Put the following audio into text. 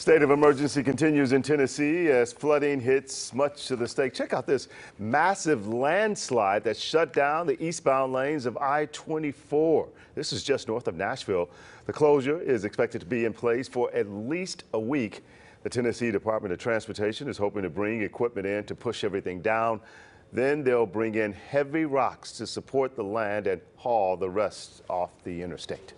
State of emergency continues in Tennessee as flooding hits much of the state. Check out this massive landslide that shut down the eastbound lanes of I-24. This is just north of Nashville. The closure is expected to be in place for at least a week. The Tennessee Department of Transportation is hoping to bring equipment in to push everything down. Then they'll bring in heavy rocks to support the land and haul the rest off the interstate.